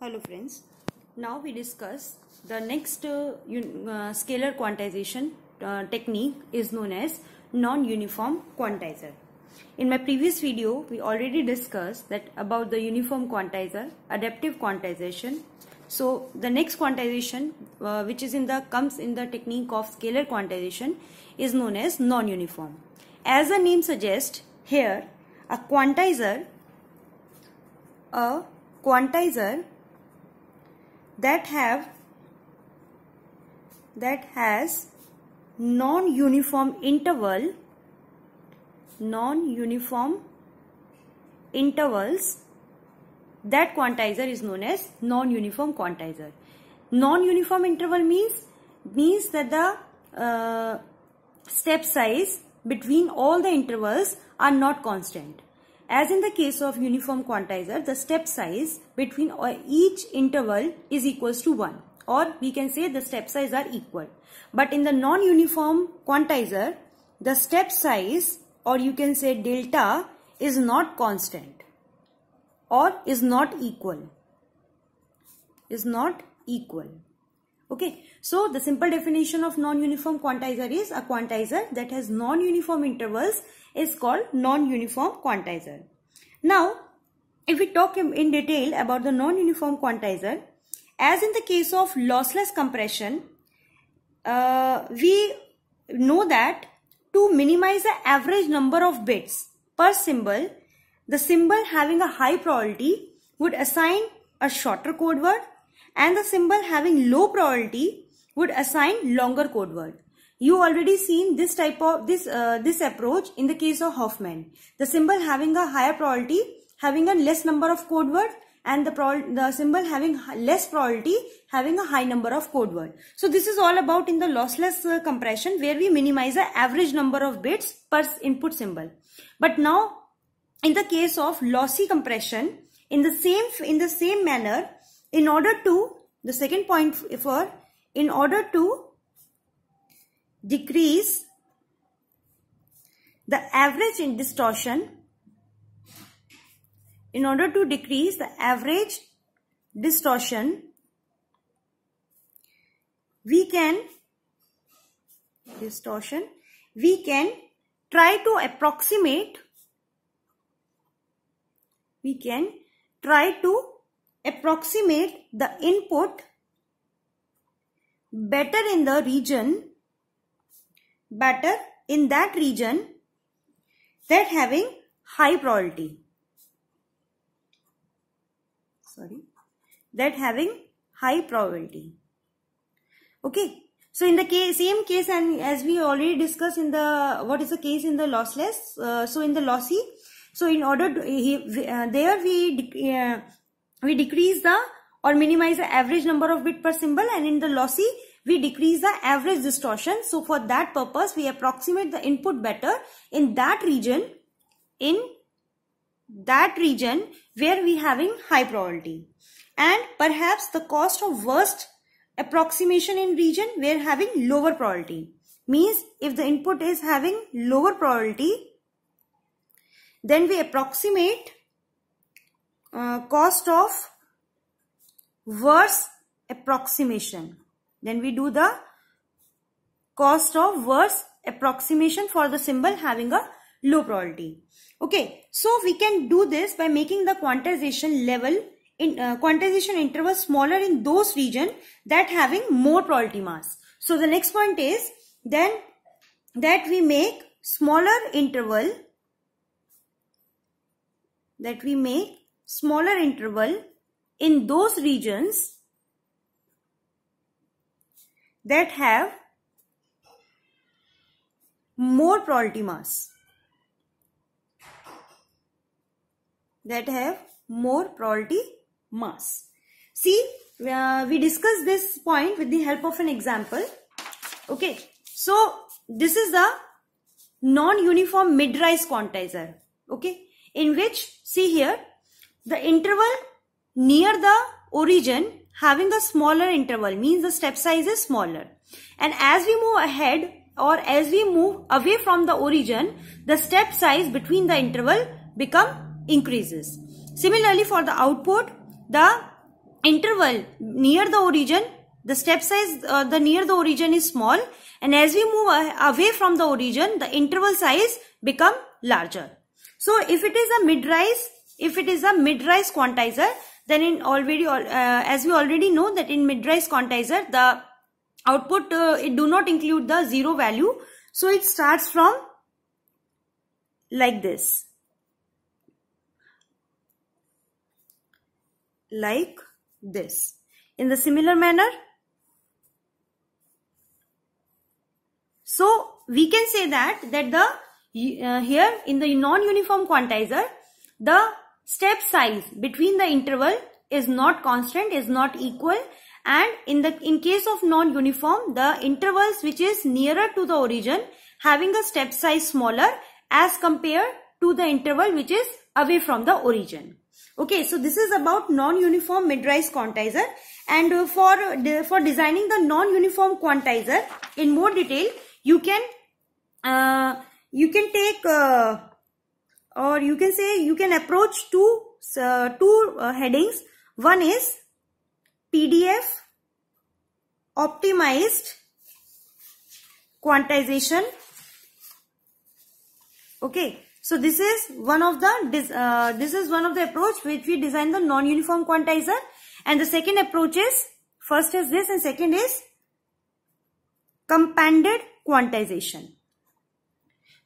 Hello friends. Now we discuss the next uh, uh, scalar quantization uh, technique is known as non-uniform quantizer. In my previous video, we already discussed that about the uniform quantizer, adaptive quantization. So the next quantization, uh, which is in the comes in the technique of scalar quantization, is known as non-uniform. As the name suggests, here a quantizer, a quantizer that have that has non-uniform interval non-uniform intervals that quantizer is known as non-uniform quantizer. Non-uniform interval means means that the uh, step size between all the intervals are not constant as in the case of uniform quantizer, the step size between uh, each interval is equals to 1 or we can say the step size are equal. But in the non-uniform quantizer, the step size or you can say delta is not constant or is not equal. Is not equal. Okay, so the simple definition of non-uniform quantizer is a quantizer that has non-uniform intervals is called non-uniform quantizer. Now, if we talk in detail about the non-uniform quantizer, as in the case of lossless compression, uh, we know that to minimize the average number of bits per symbol, the symbol having a high probability would assign a shorter code word and the symbol having low probability would assign longer code word. You already seen this type of this uh, this approach in the case of Huffman. The symbol having a higher probability, having a less number of code word and the, the symbol having less probability having a high number of code word. So this is all about in the lossless uh, compression where we minimize the average number of bits per input symbol. But now in the case of lossy compression in the same in the same manner in order to the second point for in order to decrease the average in distortion in order to decrease the average distortion we can distortion we can try to approximate we can try to approximate the input better in the region better in that region that having high probability sorry. That having high probability okay. So in the case same case and as we already discussed in the what is the case in the lossless uh, so in the lossy so in order to uh, there we uh, we decrease the or minimize the average number of bit per symbol and in the lossy we decrease the average distortion. So for that purpose, we approximate the input better in that region, in that region where we having high probability. And perhaps the cost of worst approximation in region where having lower probability. Means if the input is having lower probability, then we approximate uh, cost of worst approximation then we do the cost of worst approximation for the symbol having a low probability. Okay, so we can do this by making the quantization level in uh, quantization interval smaller in those region that having more probability mass. So the next point is then that we make smaller interval that we make smaller interval in those regions that have more probability mass that have more probability mass. See uh, we discussed this point with the help of an example. Okay so this is the non-uniform mid-rise quantizer. Okay in which see here the interval near the origin having a smaller interval means the step size is smaller. And as we move ahead or as we move away from the origin, the step size between the interval become increases. Similarly for the output, the interval near the origin, the step size uh, the near the origin is small and as we move away from the origin, the interval size become larger. So if it is a mid-rise, if it is a mid-rise quantizer, then in already, uh, as we already know that in mid-rise quantizer, the output, uh, it do not include the zero value. So it starts from like this. Like this. In the similar manner, so we can say that that the uh, here in the non-uniform quantizer, the step size between the interval is not constant, is not equal and in the in case of non-uniform, the intervals which is nearer to the origin having a step size smaller as compared to the interval which is away from the origin. Okay, so this is about non-uniform mid-rise quantizer and for, for designing the non-uniform quantizer in more detail, you can uh, you can take uh, or you can say you can approach two uh, two uh, headings. One is pdf optimized quantization. Okay. So this is one of the this, uh, this is one of the approach which we design the non-uniform quantizer. And the second approach is first is this and second is companded quantization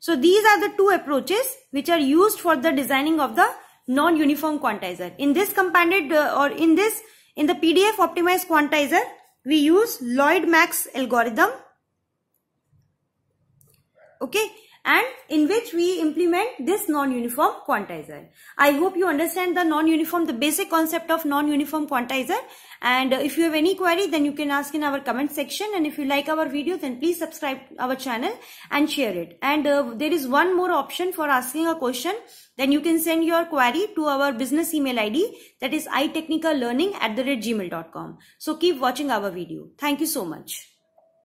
so these are the two approaches which are used for the designing of the non-uniform quantizer. In this companded uh, or in this, in the PDF optimized quantizer, we use Lloyd-Max algorithm. Okay and in which we implement this non-uniform quantizer. I hope you understand the non-uniform, the basic concept of non-uniform quantizer and if you have any query then you can ask in our comment section and if you like our video then please subscribe our channel and share it. And uh, there is one more option for asking a question then you can send your query to our business email ID that is itechnicalearning at the gmail.com. So keep watching our video. Thank you so much.